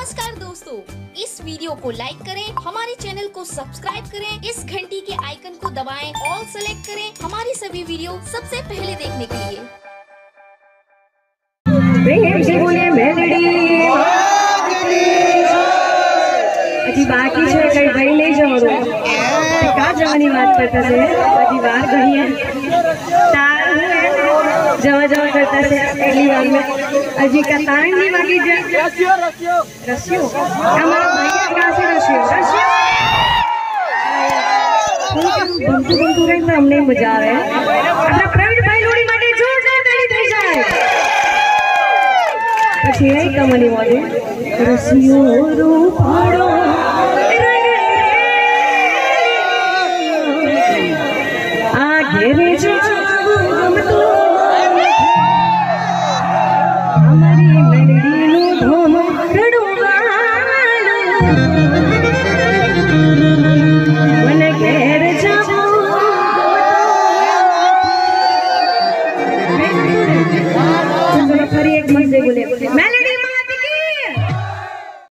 नमस्कार दोस्तों इस वीडियो को लाइक करें हमारे चैनल को सब्सक्राइब करें इस घंटी के आइकन को दबाएं ऑल सेलेक्ट करें हमारी सभी वीडियो सबसे पहले देखने के लिए પ્રેમ છે બોલે મેલડી હજી બાકી છે કઈ ભાઈ નહીં જવાનું કા જવાની વાત કરતા છે બધી વાર ગઈ તાર જવા જવા बार से पहली बार में। अजी का तांग ही मांगी जाए रसियो। हमारा भैया कहाँ से रसियो रसियो बंटू बंटू रहे तो हमने मज़ा आ रहे हैं। अपना प्रवीण भाई लोड़ी माटे ज़ोर ज़ोर ताली થઈ જાય પછી એ કમની મોડે રસિયો રૂપાડો આ ઘેરે જો हमारी मंडी नु धूम चढ़ूगा